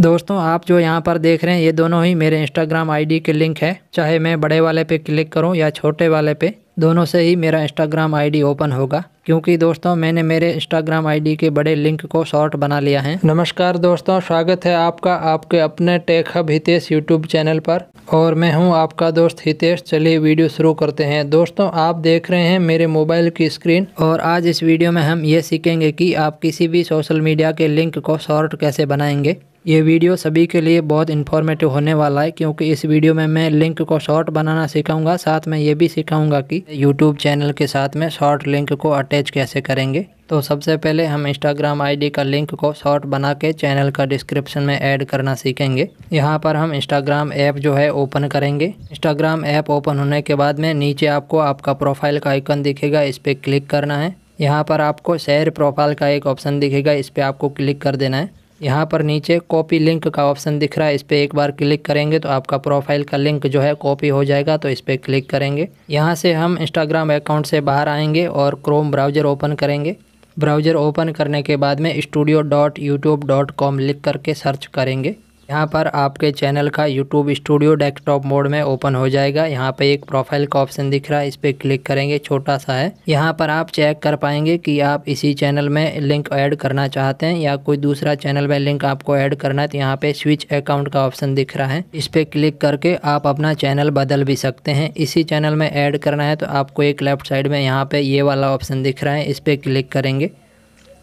दोस्तों, आप जो यहाँ पर देख रहे हैं, ये दोनों ही मेरे इंस्टाग्राम आईडी के लिंक है। चाहे मैं बड़े वाले पे क्लिक करूँ या छोटे वाले पे, दोनों से ही मेरा इंस्टाग्राम आईडी ओपन होगा। क्योंकि दोस्तों, मैंने मेरे इंस्टाग्राम आईडी के बड़े लिंक को शॉर्ट बना लिया है। नमस्कार दोस्तों, स्वागत है आपका आपके अपने tech hub Hitesh YouTube channel पर। और मैं हूँ आपका दोस्त हितेश चलिए वीडियो शुरू करते हैं। दोस्तों, आप देख रहे हैं मेरे मोबाइल की स्क्रीन और आज इस वीडियो में हम ये सीखेंगे कि आप किसी भी सोशल मीडिया के लिंक को शॉर्ट कैसे बनाएँगे। ये वीडियो सभी के लिए बहुत इन्फॉर्मेटिव होने वाला है, क्योंकि इस वीडियो में मैं लिंक को शॉर्ट बनाना सिखाऊँगा, साथ में ये भी सिखाऊँगा कि यूट्यूब चैनल के साथ में शॉर्ट लिंक को अटैच कैसे करेंगे। तो सबसे पहले हम इंस्टाग्राम आईडी का लिंक को शॉर्ट बना के चैनल का डिस्क्रिप्शन में ऐड करना सीखेंगे। यहाँ पर हम इंस्टाग्राम ऐप जो है ओपन करेंगे। इंस्टाग्राम ऐप ओपन होने के बाद में नीचे आपको आपका प्रोफ़ाइल का आइकन दिखेगा, इस पर क्लिक करना है। यहाँ पर आपको शेयर प्रोफ़ाइल का एक ऑप्शन दिखेगा, इस पर आपको क्लिक कर देना है। यहाँ पर नीचे कॉपी लिंक का ऑप्शन दिख रहा है। इस पर एक बार क्लिक करेंगे तो आपका प्रोफ़ाइल का लिंक जो है कॉपी हो जाएगा तो इस पर क्लिक करेंगे। यहाँ से हम इंस्टाग्राम अकाउंट से बाहर आएँगे और क्रोम ब्राउज़र ओपन करेंगे। ब्राउज़र ओपन करने के बाद में studio dot YouTube dot com लिख करके सर्च करेंगे। यहाँ पर आपके चैनल का यूट्यूब स्टूडियो डेस्कटॉप मोड में ओपन हो जाएगा। यहाँ पे एक प्रोफ़ाइल का ऑप्शन दिख रहा है, इस पर क्लिक करेंगे, छोटा सा है। यहाँ पर आप चेक कर पाएँगे कि आप इसी चैनल में लिंक ऐड करना चाहते हैं या कोई दूसरा चैनल में लिंक आपको ऐड करना है तो यहाँ पे स्विच अकाउंट का ऑप्शन दिख रहा है। इस पर क्लिक करके आप अपना चैनल बदल भी सकते हैं। इसी चैनल में ऐड करना है तो आपको एक लेफ़्ट साइड में यहाँ पे ये वाला ऑप्शन दिख रहा है, इस पर क्लिक करेंगे।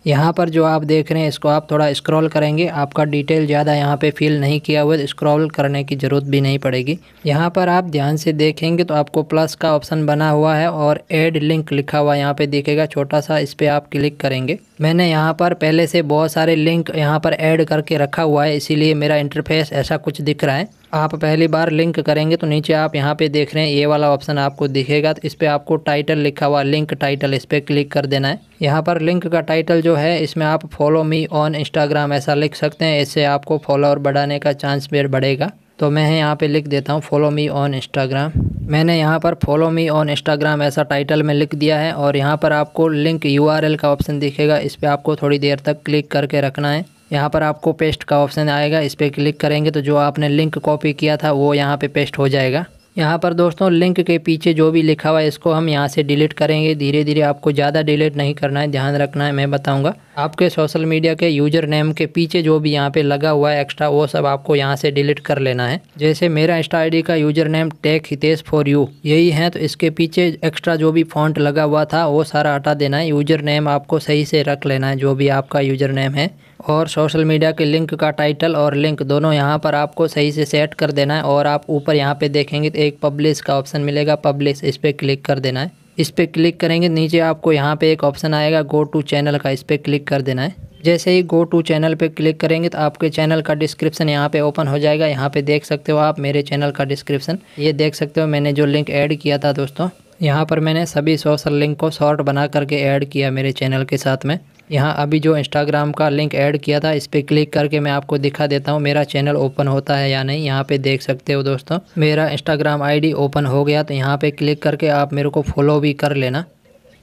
यहाँ पर जो आप देख रहे हैं, इसको आप थोड़ा स्क्रॉल करेंगे। आपका डिटेल ज़्यादा यहाँ पे फिल नहीं किया हुआ स्क्रॉल करने की ज़रूरत भी नहीं पड़ेगी। यहाँ पर आप ध्यान से देखेंगे तो आपको प्लस का ऑप्शन बना हुआ है और ऐड लिंक लिखा हुआ यहाँ पे दिखेगा। छोटा सा इस पर आप क्लिक करेंगे। मैंने यहाँ पर पहले से बहुत सारे लिंक यहाँ पर ऐड करके रखा हुआ है, इसीलिए मेरा इंटरफेस ऐसा कुछ दिख रहा है। आप पहली बार लिंक करेंगे तो नीचे आप यहाँ पे देख रहे हैं, ये वाला ऑप्शन आपको दिखेगा। तो इस पर आपको टाइटल लिखा हुआ, लिंक टाइटल, इस पर क्लिक कर देना है। यहाँ पर लिंक का टाइटल जो है, इसमें आप फॉलो मी ऑन इंस्टाग्राम ऐसा लिख सकते हैं, इससे आपको फॉलोअर बढ़ाने का चांस भी बढ़ेगा। तो मैं यहाँ पे लिख देता हूँ फॉलो मी ऑन इंस्टाग्राम मैंने यहाँ पर फॉलो मी ऑन इंस्टाग्राम ऐसा टाइटल में लिख दिया है और यहाँ पर आपको लिंक यूआरएल का ऑप्शन दिखेगा, इस पर आपको थोड़ी देर तक क्लिक करके रखना है। यहाँ पर आपको पेस्ट का ऑप्शन आएगा, इस पर क्लिक करेंगे तो जो आपने लिंक कॉपी किया था, वो यहाँ पे पेस्ट हो जाएगा। यहाँ पर दोस्तों लिंक के पीछे जो भी लिखा हुआ है, इसको हम यहाँ से डिलीट करेंगे। धीरे धीरे आपको ज़्यादा डिलीट नहीं करना है, ध्यान रखना है, मैं बताऊँगा। आपके सोशल मीडिया के यूज़र नेम के पीछे जो भी यहाँ पे लगा हुआ है एक्स्ट्रा वो सब आपको यहाँ से डिलीट कर लेना है। जैसे मेरा इंस्टा आई का user name tech Hitesh for you यही है तो इसके पीछे एक्स्ट्रा जो भी फॉन्ट लगा हुआ था, वो सारा हटा देना है। यूज़र नेम आपको सही से रख लेना है, जो भी आपका यूज़र नेम है। और सोशल मीडिया के लिंक का टाइटल और लिंक दोनों यहाँ पर आपको सही से सेट कर देना है और आप ऊपर यहाँ पे देखेंगे तो एक पब्लिश का ऑप्शन मिलेगा, पब्लिश, इस पर क्लिक कर देना है। इस पर क्लिक करेंगे, नीचे आपको यहाँ पे एक ऑप्शन आएगा गो टू चैनल का, इस पर क्लिक कर देना है। जैसे ही गो टू चैनल पे क्लिक करेंगे तो आपके चैनल का डिस्क्रिप्शन यहाँ पे ओपन हो जाएगा। यहाँ पे देख सकते हो आप मेरे चैनल का डिस्क्रिप्शन। ये देख सकते हो मैंने जो लिंक ऐड किया था दोस्तों, यहाँ पर मैंने सभी सोशल लिंक को शॉर्ट बना करके ऐड किया मेरे चैनल के साथ में। यहाँ अभी जो इंस्टाग्राम का लिंक ऐड किया था, इस पर क्लिक करके मैं आपको दिखा देता हूँ, मेरा चैनल ओपन होता है या नहीं, यहाँ पे देख सकते हो दोस्तों। मेरा इंस्टाग्राम आईडी ओपन हो गया तो यहाँ पे क्लिक करके आप मेरे को फॉलो भी कर लेना।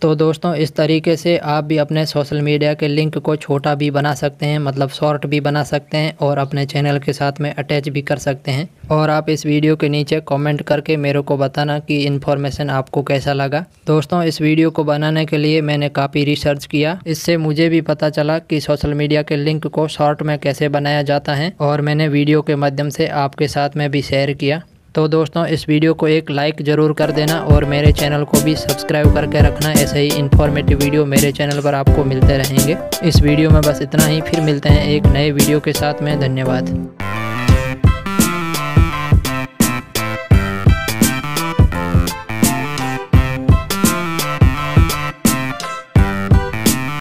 तो दोस्तों, इस तरीके से आप भी अपने सोशल मीडिया के लिंक को छोटा भी बना सकते हैं मतलब शॉर्ट भी बना सकते हैं और अपने चैनल के साथ में अटैच भी कर सकते हैं। और आप इस वीडियो के नीचे कमेंट करके मेरे को बताना कि इन्फॉर्मेशन आपको कैसा लगा। दोस्तों, इस वीडियो को बनाने के लिए मैंने काफ़ी रिसर्च किया। इससे मुझे भी पता चला कि सोशल मीडिया के लिंक को शॉर्ट में कैसे बनाया जाता है और मैंने वीडियो के माध्यम से आपके साथ में भी शेयर किया। तो दोस्तों, इस वीडियो को एक लाइक ज़रूर कर देना और मेरे चैनल को भी सब्सक्राइब करके रखना। ऐसे ही इन्फॉर्मेटिव वीडियो मेरे चैनल पर आपको मिलते रहेंगे। इस वीडियो में बस इतना ही, फिर मिलते हैं एक नए वीडियो के साथ में। धन्यवाद।